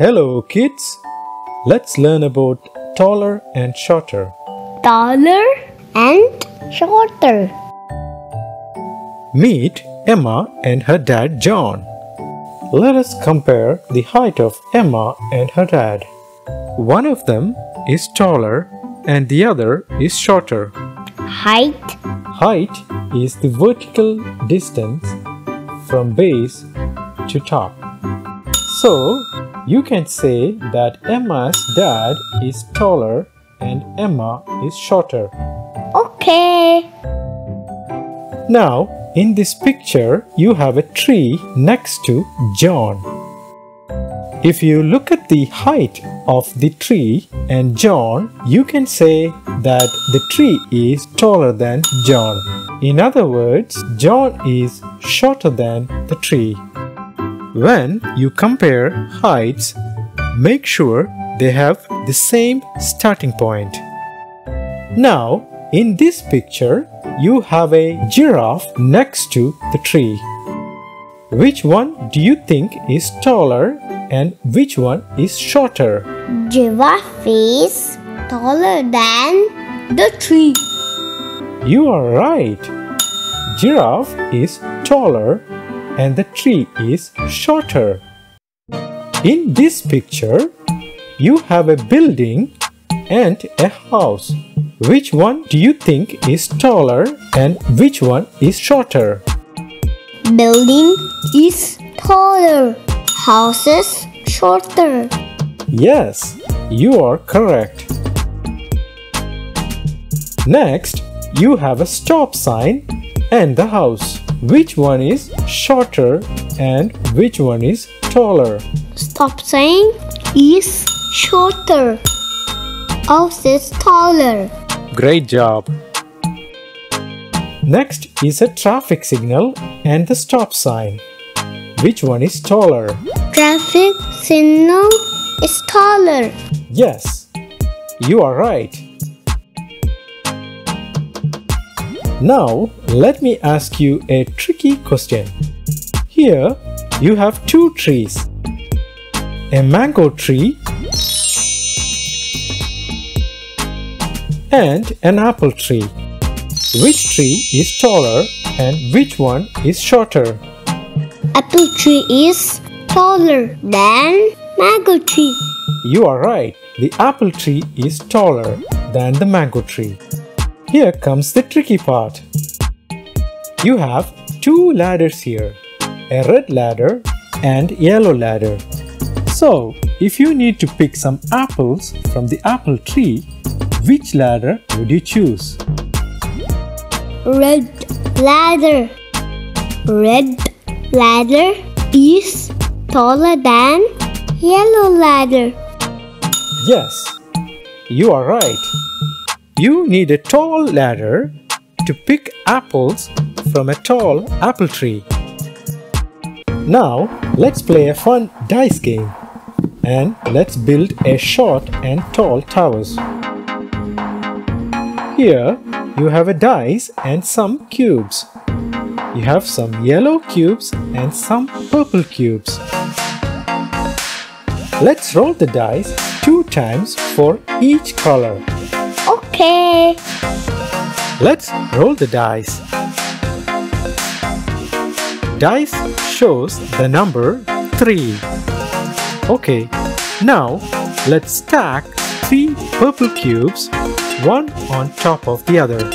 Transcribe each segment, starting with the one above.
Hello, kids. Let's learn about taller and shorter. taller and shorter. Meet Emma and her dad John. Let us compare the height of Emma and her dad. One of them is taller and the other is shorter. Height Height is the vertical distance from base to top. So, you can say that Emma's dad is taller and Emma is shorter. Okay. Now, in this picture, you have a tree next to John. If you look at the height of the tree and John, you can say that the tree is taller than John. In other words, John is shorter than the tree. When you compare heights, make sure they have the same starting point. Now, in this picture, you have a giraffe next to the tree. Which one do you think is taller and which one is shorter? Giraffe is taller than the tree. You are right. Giraffe is taller and the tree is shorter. In this picture, you have a building and a house. Which one do you think is taller and which one is shorter? Building is taller. Houses shorter. Yes, you are correct. Next, you have a stop sign and the house. Which one is shorter and which one is taller? Stop sign is shorter. House is taller. Great job. Next is a traffic signal and the stop sign. Which one is taller? Traffic signal is taller. Yes, you are right. Now, let me ask you a tricky question. Here, you have two trees a mango tree and an apple tree. Which tree is taller and which one is shorter? Apple tree is taller than mango tree. You are right. The apple tree is taller than the mango tree. Here comes the tricky part. You have two ladders here a red ladder and yellow ladder. So, if you need to pick some apples from the apple tree, which ladder would you choose? Red ladder. Red ladder is taller than yellow ladder. Yes, you are right. You need a tall ladder to pick apples from a tall apple tree. Now, let's play a fun dice game and let's build a short and tall towers. Here, you have a dice and some cubes. You have some yellow cubes and some purple cubes. Let's roll the dice two times for each color. Okay. Let's roll the dice. Dice shows the number 3. Okay, now let's stack 3 purple cubes, one on top of the other.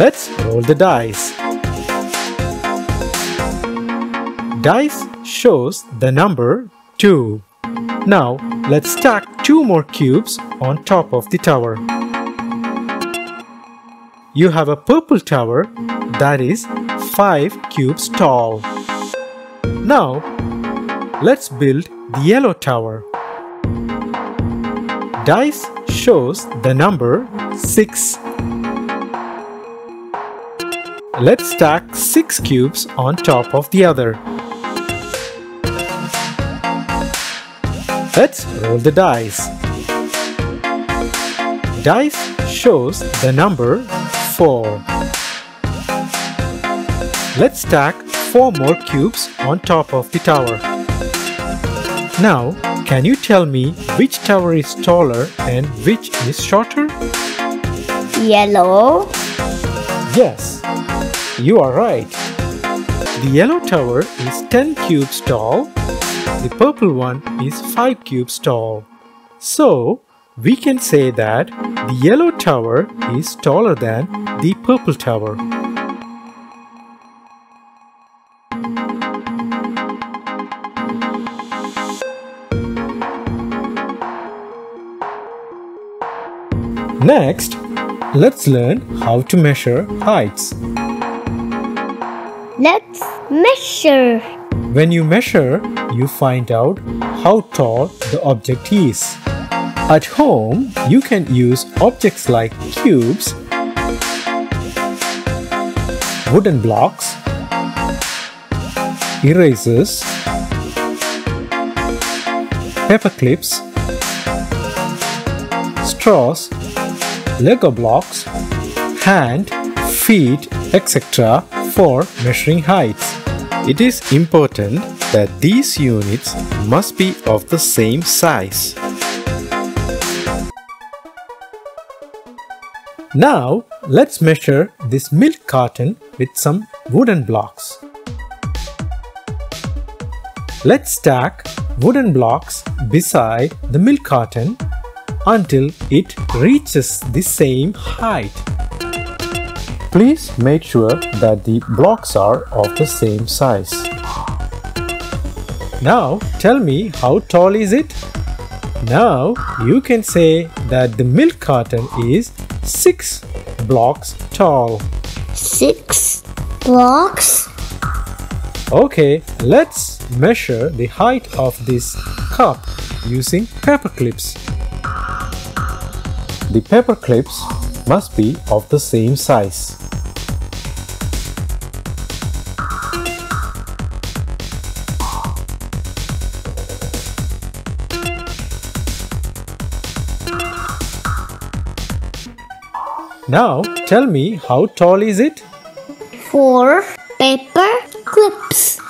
Let's roll the dice. Dice shows the number 2. Now, let's stack two more cubes on top of the tower. You have a purple tower that is 5 cubes tall. Now, let's build the yellow tower. Dice shows the number 6. Let's stack 6 cubes on top of the other. Let's roll the dice. Dice shows the number 4. Let's stack four more cubes on top of the tower. Now, can you tell me which tower is taller and which is shorter? Yellow. Yes, you are right. The yellow tower is 10 cubes tall. The purple one is 5 cubes tall. So, we can say that the yellow tower is taller than the purple tower. Next, let's learn how to measure heights. Let's measure. When you measure, you find out how tall the object is. At home, you can use objects like cubes, wooden blocks, erasers, paper clips, straws, Lego blocks, hand, feet, etc. for measuring heights. It is important that these units must be of the same size. Now, let's measure this milk carton with some wooden blocks. Let's stack wooden blocks beside the milk carton until it reaches the same height. Please make sure that the blocks are of the same size. Now tell me how tall is it? Now you can say that the milk carton is 6 blocks tall. Six blocks. Okay, let's measure the height of this cup using paper clips. The paper clips must be of the same size. Now tell me how tall is it? Four paper clips.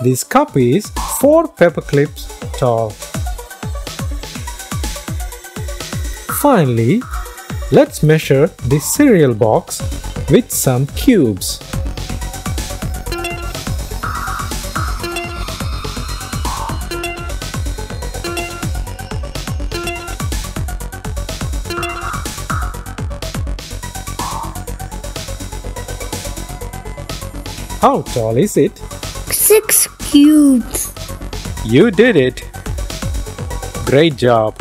This cup is 4 paper clips tall. Finally, let's measure the cereal box with some cubes. How tall is it? Six cubes. You did it! Great job!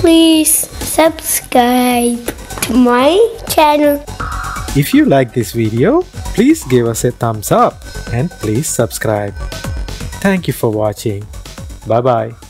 Please subscribe to my channel. If you like this video, please give us a thumbs up and please subscribe. Thank you for watching. Bye bye.